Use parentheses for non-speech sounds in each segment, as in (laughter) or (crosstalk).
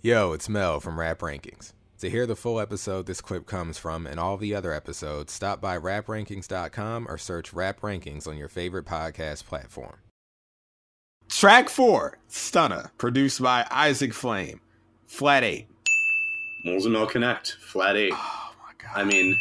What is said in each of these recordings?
Yo, it's Mel from Rap Rankings. To hear the full episode this clip comes from and all the other episodes, stop by raprankings.com or search Rap Rankings on your favorite podcast platform. Track four, Stunna, produced by Isaac Flame. Flat eight. Moulz and Mel Connect, flat eight. Oh my god. I mean,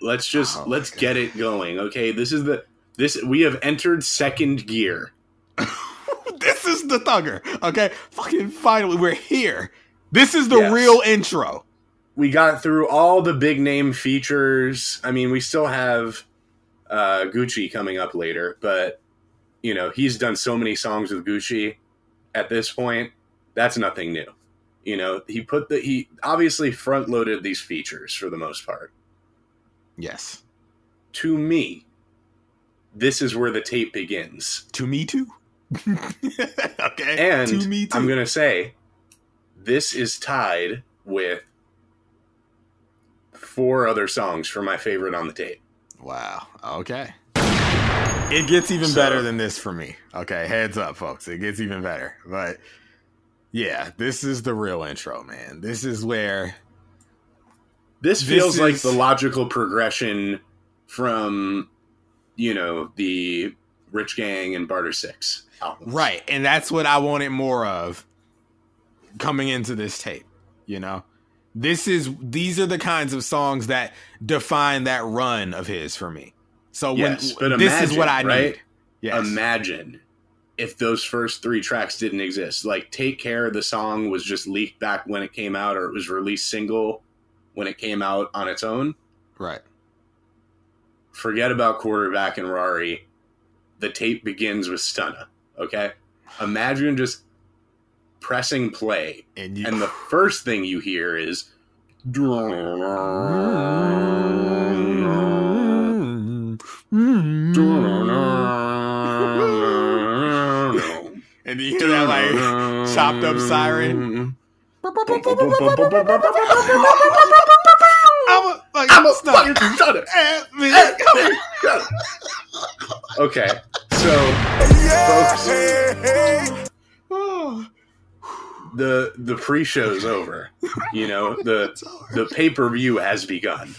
let's just Oh let's God. get it going. Okay, this is the this we have entered second gear. (laughs) this is the thugger. Okay. Fucking finally, we're here. This is the Yes. real intro. We got through all the big name features. I mean, we still have uh, Gucci coming up later, but you know he's done so many songs with Gucci. At this point, that's nothing new. You know, he put the he obviously front loaded these features for the most part. Yes. To me, this is where the tape begins. To me too. (laughs) okay. And to me too. I'm gonna say, this is tied with four other songs for my favorite on the tape. Wow. Okay. It gets even So- better than this for me. Okay, heads up, folks. It gets even better. But yeah, this is the real intro, man. This is where This This feels like is- the logical progression from, you know, the Rich Gang and Barter Six albums. right, and that's what I wanted more of coming into this tape, you know. This is these are the kinds of songs that define that run of his for me. So when Yes, but this is imagine, what I right? need. Yes. Imagine if those first three tracks didn't exist. Like, Take Kare, the song was just leaked back when it came out, or it was released single when it came out on its own. right. forget about quarterback and Rari. The tape begins with Stunna. Okay, imagine just pressing play, And you and the first thing you hear is. and you hear that like chopped up siren. I'm a, like, I'm a stop. fucking Stunna. Man, come here. Okay, so folks, the the pre-show's over. You know the the pay-per-view has begun.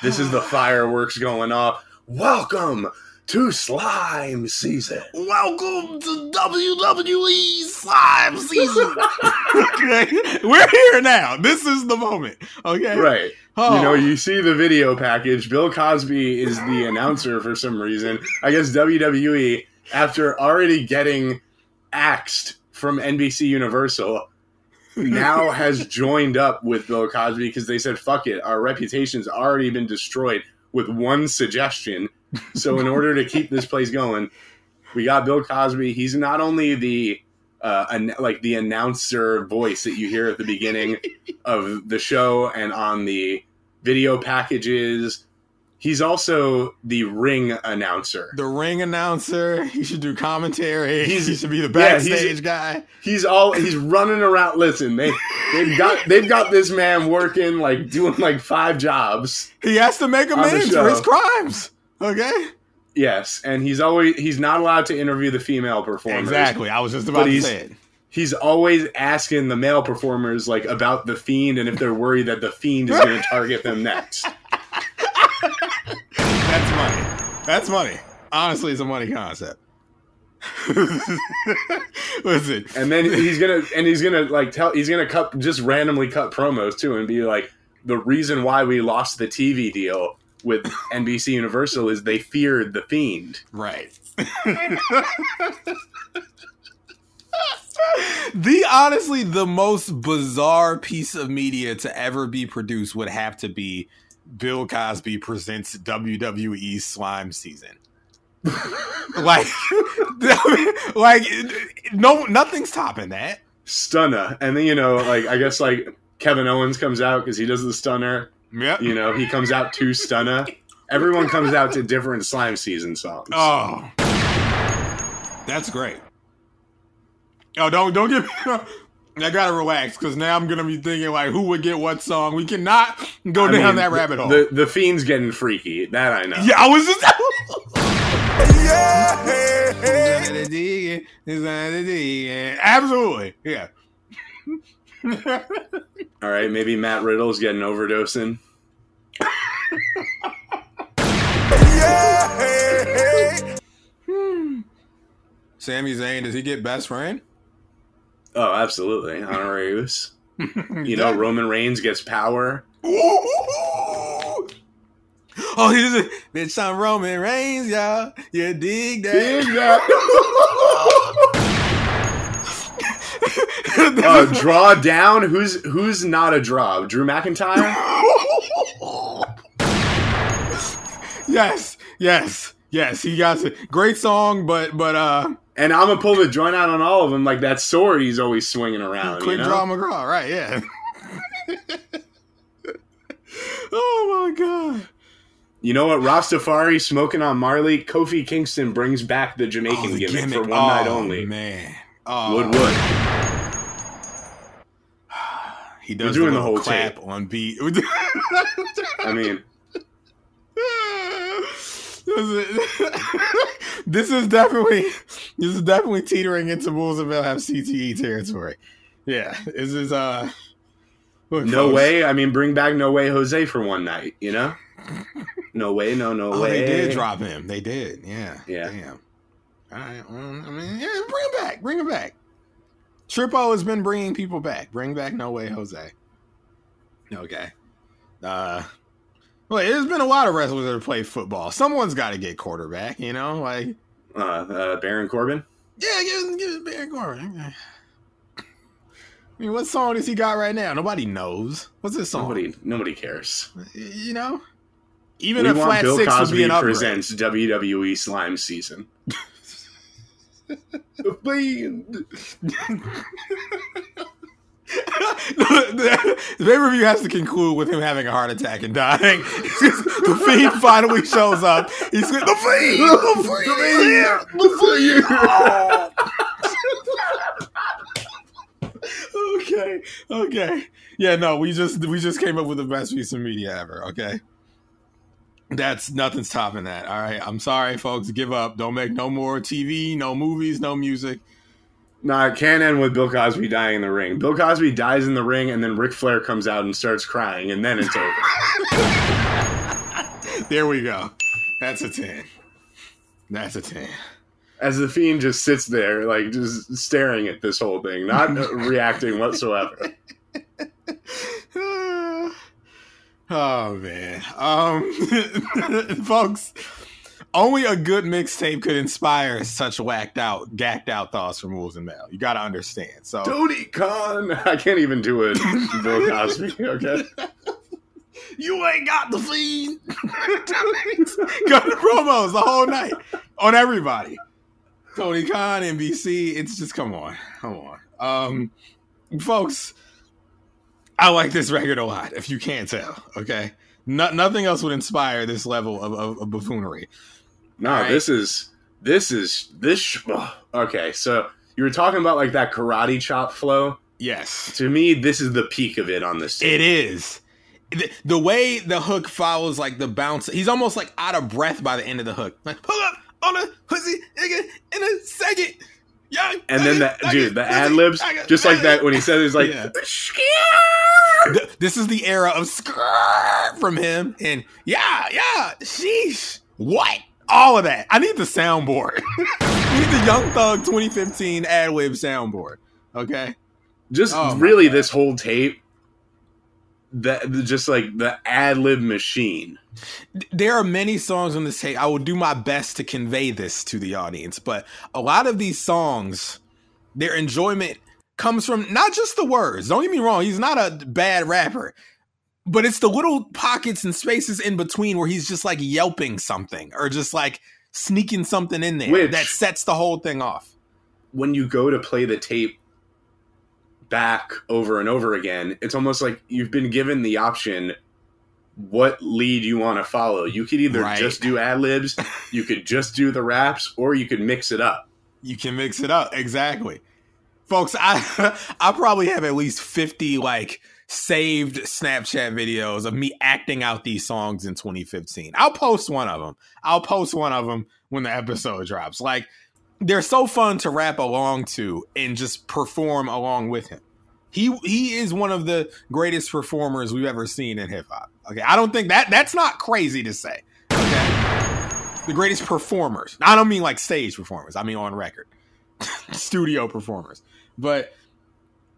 This is the fireworks going off. Welcome to slime season. Welcome to WWE Slime Season. (laughs) okay, we're here now. This is the moment. Okay, Right. Oh. You know, oh. you see the video package. Bill Cosby is the announcer for some reason. I guess WWE, after already getting axed from NBC Universal, now (laughs) has joined up with Bill Cosby because they said, fuck it, our reputation's already been destroyed with one suggestion. So, in order to keep this place going, we got Bill Cosby. He's not only the uh, an, like the announcer voice that you hear at the beginning (laughs) of the show and on the video packages. He's also the ring announcer. the ring announcer. (laughs) He should do commentary. He's- he should be the yeah, backstage guy. He's all he's running around. Listen, they they've got they've got this man working like doing like five jobs. He has to make amends for his crimes. Okay, Yes, and he's always he's not allowed to interview the female performers. exactly. I was just about to he's- say it. He's always asking the male performers like about the fiend and if they're worried that the fiend is going to target them next. That's money. That's money. Honestly, it's a money concept. (laughs) Listen, And then he's gonna and he's gonna like tell he's gonna cut just randomly cut promos too and be like the reason why we lost the TV deal with NBC Universal is they feared the fiend. right. (laughs) the honestly, the most bizarre piece of media to ever be produced would have to be Bill Cosby presents WWE Slime Season. (laughs) like, (laughs) like no, nothing's topping that. Stunner. And then you know, like I guess like Kevin Owens comes out because he does the stunner. Yep. You know, he comes out to Stunna. Everyone comes out to different slime season songs. Oh, that's great. Oh, don't don't get me. (laughs) I gotta relax because now I'm gonna be thinking like, who would get what song? We cannot go I down mean, that rabbit hole. The the fiend's getting freaky. That I know. yeah, I was just. Yeah. (laughs) Absolutely, yeah. (laughs) All right, maybe Matt Riddle's getting overdosing. (laughs) Sami Zayn, does he get best friend? Oh, absolutely. Honorarius. (laughs) You know, Roman Reigns gets power. (laughs) Oh, he's a bitch. I'm Roman Reigns, y'all. You dig that? uh, draw down. Who's who's not a draw? Drew McIntyre. Yes, yes, yes. He got a great song, but but uh, And I'm gonna pull the joint out on all of them, like that sword he's always swinging around. Quick you know? Draw McGraw, right? Yeah. (laughs) oh my god. You know what? Rastafari smoking on Marley. Kofi Kingston brings back the Jamaican Oh, the gimmick, for one Oh, night only. Man. Oh, Would would. (sighs) He does doing the little whole clap on beat. (laughs) I mean, (laughs) this is definitely this is definitely teetering into Bulls of have CTE territory. Yeah, this is uh look, no folks. way. I mean, bring back No Way Jose for one night. You know? No way. No no Oh, way. they did drop him. They did. Yeah. Yeah. Damn. All right. Well, I mean, yeah, bring him back. Bring him back. Tripo has been bringing people back. Bring back No Way Jose. Okay. Uh, well, there's been a lot of wrestlers that have played football. Someone's got to get quarterback. You know, like Uh, uh, Baron Corbin. yeah, give it, give it Baron Corbin. I mean, what song does he got right now? Nobody knows. What's this song? Nobody nobody cares. You know, even we a flat Bill six would Cosby be an upgrade. presents WWE Slime Season. (laughs) (laughs) the (laughs) (laughs) the pay per view has to conclude with him having a heart attack and dying. (laughs) the fiend finally shows up. He's the fiend, the fiend, the fiend. (laughs) okay, okay, yeah. No, we just we just came up with the best piece of media ever. Okay. That's nothing's topping that. All right. I'm sorry, folks. Give up. Don't make no more TV, no movies, no music. Nah, it can't end with Bill Cosby dying in the ring. Bill Cosby dies in the ring, and then Ric Flair comes out and starts crying, and then it's over. (laughs) There we go. That's a 10. That's a 10. As the fiend just sits there, like just staring at this whole thing, not (laughs) reacting whatsoever. (sighs) oh man. Um (laughs) folks, only a good mixtape could inspire such whacked out, gacked out thoughts from Moulz and Mel. You gotta understand. So Tony Khan, (laughs) I can't even do it. Bill Cosby, (laughs) okay. you ain't got the fiend. (laughs) Got the promos the whole night on everybody. Tony Khan, NBC. It's just come on, come on, um, folks. I like this record a lot. If you can't tell, okay. No, nothing else would inspire this level of, of, of buffoonery. No, right. this is this is this. sh-. (sighs) Okay, so you were talking about like that karate chop flow. Yes, To me, this is the peak of it on this. it is. The, the way the hook follows, like the bounce, he's almost like out of breath by the end of the hook. Like, pull up on a pussy nigga in a second. Yeah, And then the dude, the ad libs, just like that when he says it's like Yeah. Th- This is the era of from him, and yeah, yeah, sheesh, what? All of that. I need the soundboard. (laughs) we need the Young Thug 2015 ad lib soundboard. Okay. just Oh really this whole tape. That just like the ad lib machine. there are many songs on this tape. I will do my best to convey this to the audience, but a lot of these songs, their enjoyment comes from not just the words. Don't get me wrong, he's not a bad rapper, but it's the little pockets and spaces in between where he's just like yelping something or just like sneaking something in there Which- that sets the whole thing off. When you go to play the tape back over and over again, it's almost like you've been given the option what lead you want to follow. You could either Right. just do ad libs, (laughs) you could just do the raps, or you could mix it up. You can mix it up. Exactly. Folks, I (laughs) I probably have at least 50 like saved Snapchat videos of me acting out these songs in 2015. I'll post one of them. I'll post one of them when the episode drops. Like they're so fun to rap along to and just perform along with him. He he is one of the greatest performers we've ever seen in hip hop. Okay, I don't think that that's not crazy to say. Okay, the greatest performers. I don't mean like stage performers. I mean on record, (laughs) studio performers. But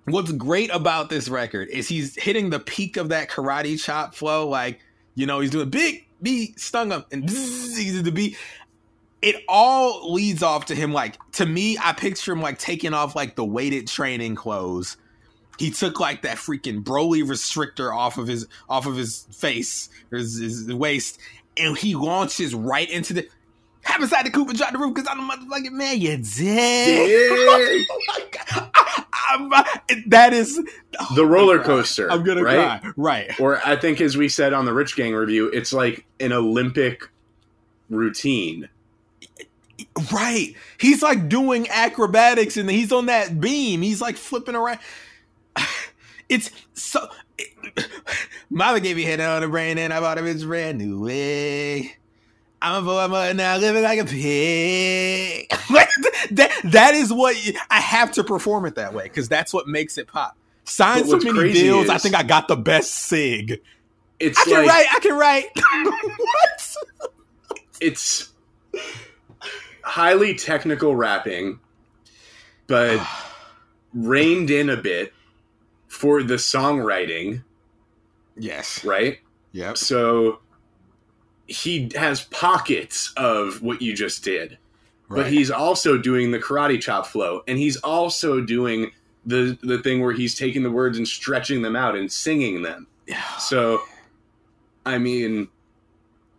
what's great about this record is he's hitting the peak of that karate chop flow. Like you know, he's doing big beat, stung him, and (laughs) bzzz, the beat it all leads off to him like to me i picture him like taking off like the weighted training clothes he took like that freaking broly restrictor off of his off of his face his, his waist and he launches right into the hop inside the coupe and drop the roof because i'm a motherfucking man you Yeah. (laughs) oh my I'm- uh, that is oh The roller coaster. i'm gonna right? cry right Or I think, as we said on the Rich Gang review, it's like an Olympic routine. Right. He's like doing acrobatics and he's on that beam. He's like flipping around. (sighs) It's so. (sighs) Mama gave me head on the brain and I bought a bitch brand new way. I'm a boy I'm now living like a pig. (laughs) That, that is what you- I have to perform it that way because that's what makes it pop. Signed But so many deals. I think I got the best sig. It's I can like write. I can write. (laughs) what? it's highly technical rapping, but (sighs) reined in a bit for the songwriting, Yes. right? Yep. So he has pockets of what you just did, Right. but he's also doing the karate chop flow, and he's also doing the the thing where he's taking the words and stretching them out and singing them. So, I mean,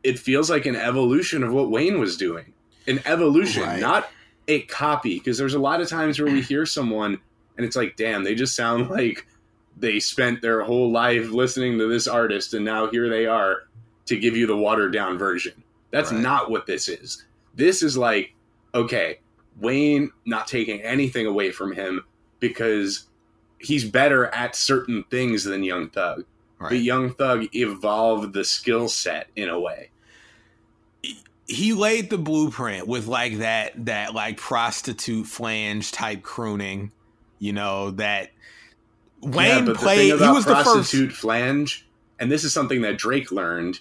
it feels like an evolution of what Wayne was doing. An evolution, Right. not a copy. Because there's a lot of times where we hear someone and it's like, damn, they just sound (laughs) like they spent their whole life listening to this artist and now here they are to give you the watered down version. That's Right. not what this is. This is like, okay, Wayne not taking anything away from him because he's better at certain things than Young Thug. Right. But Young Thug evolved the skill set in a way. he laid the blueprint with like that that like prostitute flange type crooning you know that wayne but played he was the first prostitute flange, and this is something that Drake learned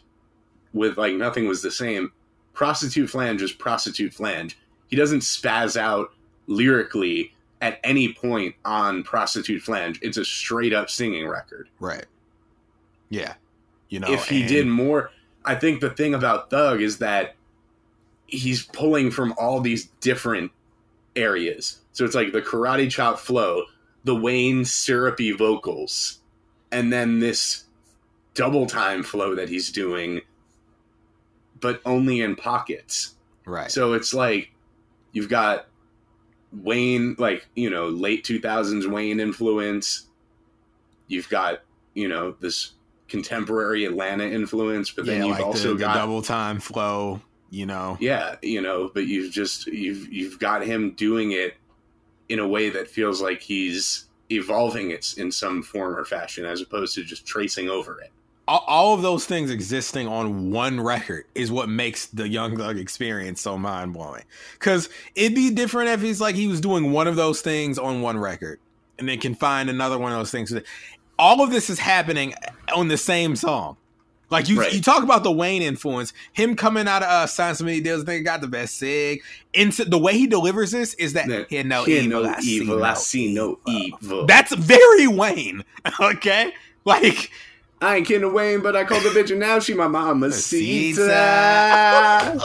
with like nothing was the same. Prostitute flange is prostitute flange. He doesn't spaz out lyrically at any point on prostitute flange. It's a straight up singing record. right yeah you know if he and- did more i think the thing about thug is that he's pulling from all these different areas so it's like the karate chop flow the wayne syrupy vocals and then this double time flow that he's doing but only in pockets right so it's like you've got Wayne, like, you know, late 2000s Wayne influence. You've got, you know, this contemporary Atlanta influence, but then yeah, you've like also the, the got double time flow you know yeah, you know, but you've just you've you've got him doing it in a way that feels like he's evolving it in some form or fashion as opposed to just tracing over it. All, of those things existing on one record is what makes the Young Thug experience so mind blowing. Because it'd be different if he's like he was doing one of those things on one record and then can find another one of those things. All of this is happening on the same song. Like you, Right. you talk about the Wayne influence, him coming out of uh, sign so many deals, think got the best sig. Into the way he delivers this is that he had no Hear evil, no I see no I see no evil. That's very Wayne. (laughs) Okay, like I ain't kidding Wayne, but I called the bitch and now she my mama Sita. Sita.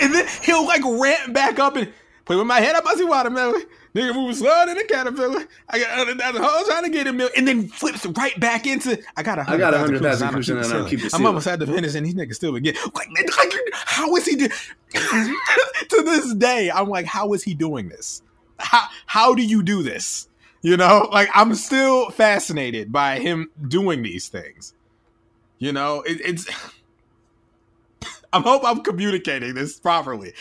And then he'll like ramp back up and play with my head up. I see watermelon. Nigga moving slow in the caterpillar. I got hundred thousand hoes trying to get a million, and then flips right back into. I got a I got a hundred hundred thousand and I don't keep the I'm almost at the finish, and these niggas still begin. Like, like, how is he do? (laughs) to this day, I'm like, how is he doing this? How how do you do this? You know, like I'm still fascinated by him doing these things. You know, it, it's. (laughs) I hope I'm communicating this properly.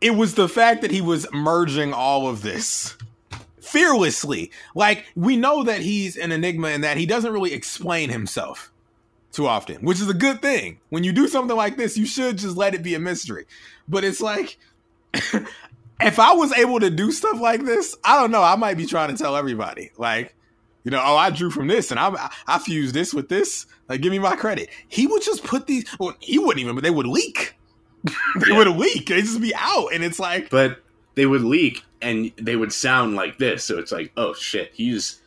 It was the fact that he was merging all of this fearlessly. Like, we know that he's an enigma and that he doesn't really explain himself too often, which is a good thing. When you do something like this, you should just let it be a mystery. But it's like, (laughs) if I was able to do stuff like this, I don't know. I might be trying to tell everybody, like, you know, oh, I drew from this and I I fused this with this. Like, give me my credit. He would just put these. Well, he wouldn't even, but they would leak. (laughs) they would leak. They just be out, and it's like, but they would leak and they would sound like this. So it's like, oh shit, he's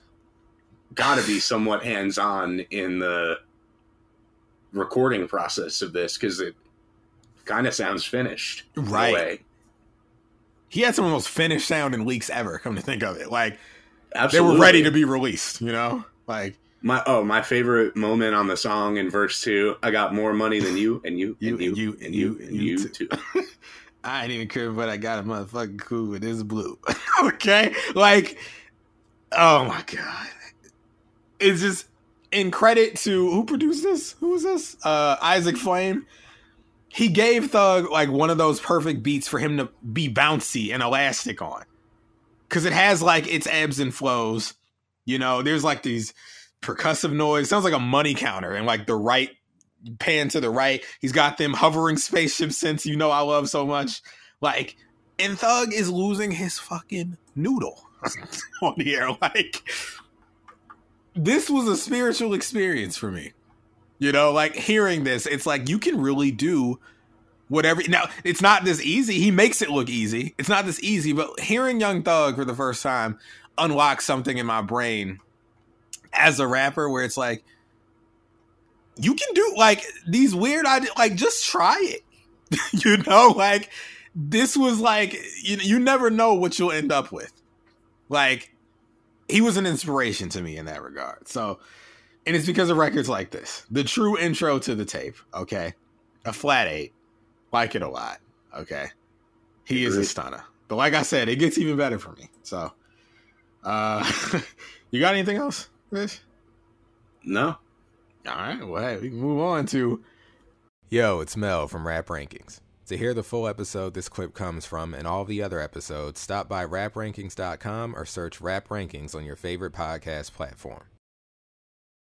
got to be somewhat hands on in the recording process of this because it kind of sounds finished, right? He had some of the most finished sounding leaks ever. Come to think of it, like Absolutely. they were ready to be released. You know, like my oh my favorite moment on the song in verse two. I got more money than you, and you, you, and you, you, and you, and you, you too. (laughs) I ain't even care, but I got a motherfucking cool with this blue. (laughs) okay, like, oh my god, it's just in credit to who produced this. Who was this? Uh, Isaac Flame he gave Thug like one of those perfect beats for him to be bouncy and elastic on. Cause it has like its ebbs and flows. You know, there's like these percussive noise. Sounds like a money counter and like the right pan to the right. He's got them hovering spaceship sense you know I love so much. Like, and Thug is losing his fucking noodle (laughs) on the air. Like, this was a spiritual experience for me. You know, like hearing this, it's like you can really do whatever. Now, it's not this easy. He makes it look easy. It's not this easy, but hearing Young Thug for the first time unlock something in my brain as a rapper where it's like, you can do like these weird ideas, like just try it. (laughs) you know, like this was like, you, you never know what you'll end up with. Like, he was an inspiration to me in that regard. So, and it's because of records like this. The true intro to the tape, okay? A flat eight. Like it a lot, okay? He is a stunner. But like I said, it gets even better for me. So, uh, (laughs) you got anything else, Rich? No. All right. Well, hey, we can move on to. Yo, it's Mel from Rap Rankings. To hear the full episode this clip comes from and all the other episodes, stop by raprankings.com or search Rap Rankings on your favorite podcast platform.